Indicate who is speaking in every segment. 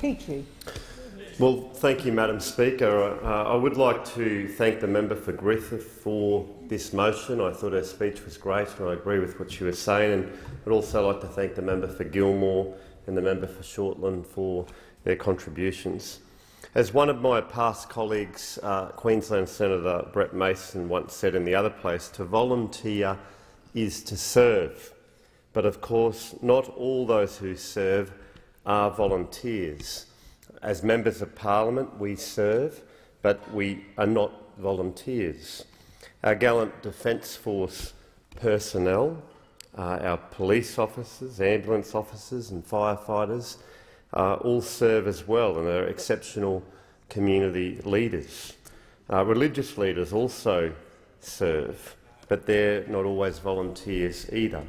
Speaker 1: Petrie.
Speaker 2: Well, thank you, Madam Speaker. Uh, I would like to thank the member for Griffith for this motion. I thought her speech was great and I agree with what she was saying. And I'd also like to thank the member for Gilmore and the member for Shortland for their contributions. As one of my past colleagues, uh, Queensland Senator Brett Mason, once said in the other place, to volunteer is to serve. But of course, not all those who serve are volunteers. As members of parliament, we serve, but we are not volunteers. Our gallant Defence Force personnel, uh, our police officers, ambulance officers and firefighters uh, all serve as well and are exceptional community leaders. Uh, religious leaders also serve, but they're not always volunteers either.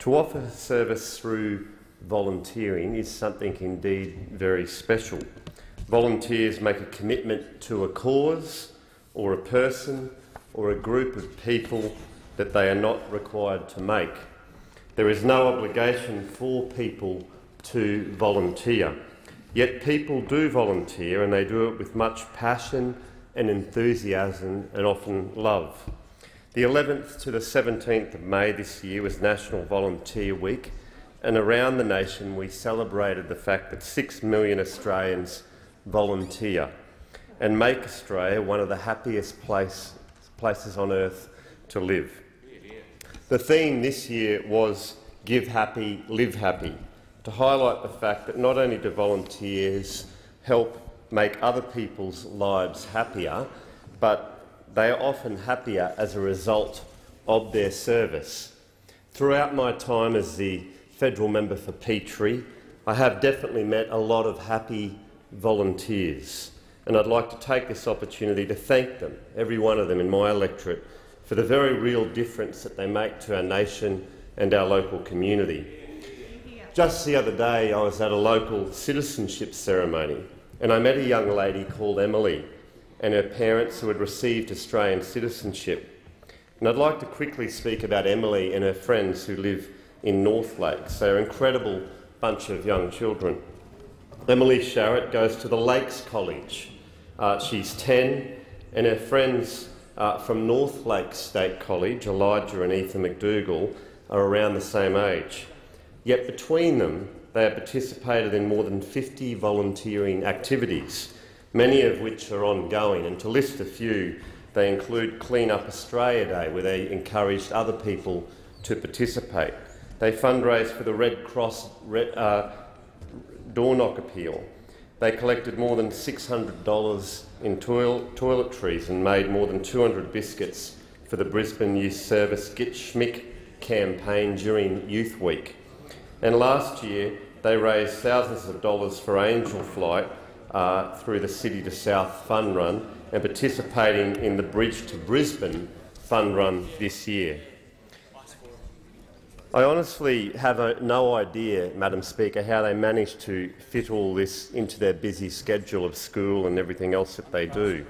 Speaker 2: To offer service through volunteering is something indeed very special. Volunteers make a commitment to a cause or a person or a group of people that they are not required to make. There is no obligation for people to volunteer. Yet people do volunteer and they do it with much passion and enthusiasm and often love. The 11th to the 17th of May this year was National Volunteer Week and around the nation we celebrated the fact that six million Australians volunteer and make Australia one of the happiest place, places on earth to live. The theme this year was Give Happy, Live Happy, to highlight the fact that not only do volunteers help make other people's lives happier, but they are often happier as a result of their service. Throughout my time as the federal member for Petrie, I have definitely met a lot of happy volunteers, and I'd like to take this opportunity to thank them, every one of them in my electorate, for the very real difference that they make to our nation and our local community. Just the other day, I was at a local citizenship ceremony, and I met a young lady called Emily and her parents who had received Australian citizenship. And I'd like to quickly speak about Emily and her friends who live in North Lakes. They're an incredible bunch of young children. Emily Sharrett goes to the Lakes College. Uh, she's 10, and her friends uh, from North Lakes State College, Elijah and Ethan McDougall, are around the same age. Yet between them, they have participated in more than 50 volunteering activities, many of which are ongoing. And to list a few, they include Clean Up Australia Day, where they encouraged other people to participate. They fundraised for the Red Cross uh, door knock appeal. They collected more than $600 in toil toiletries and made more than 200 biscuits for the Brisbane Youth Service Get Schmick campaign during Youth Week. And last year, they raised thousands of dollars for Angel Flight uh, through the City to South Fund Run and participating in the Bridge to Brisbane Fund Run this year. I honestly have a, no idea, Madam Speaker, how they manage to fit all this into their busy schedule of school and everything else that they do.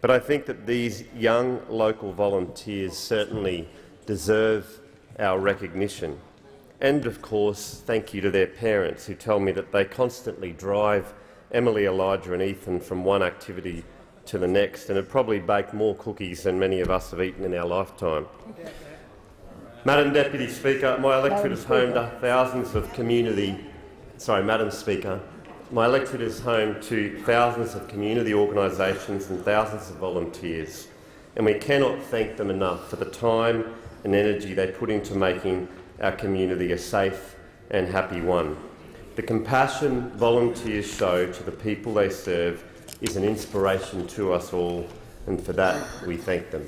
Speaker 2: But I think that these young local volunteers certainly deserve our recognition. And, of course, thank you to their parents who tell me that they constantly drive Emily, Elijah and Ethan from one activity to the next and have probably baked more cookies than many of us have eaten in our lifetime. Madam Deputy Speaker, my electorate is home to thousands of community. Sorry, Madam Speaker, my electorate is home to thousands of community organisations and thousands of volunteers, and we cannot thank them enough for the time and energy they put into making our community a safe and happy one. The compassion volunteers show to the people they serve is an inspiration to us all, and for that we thank them.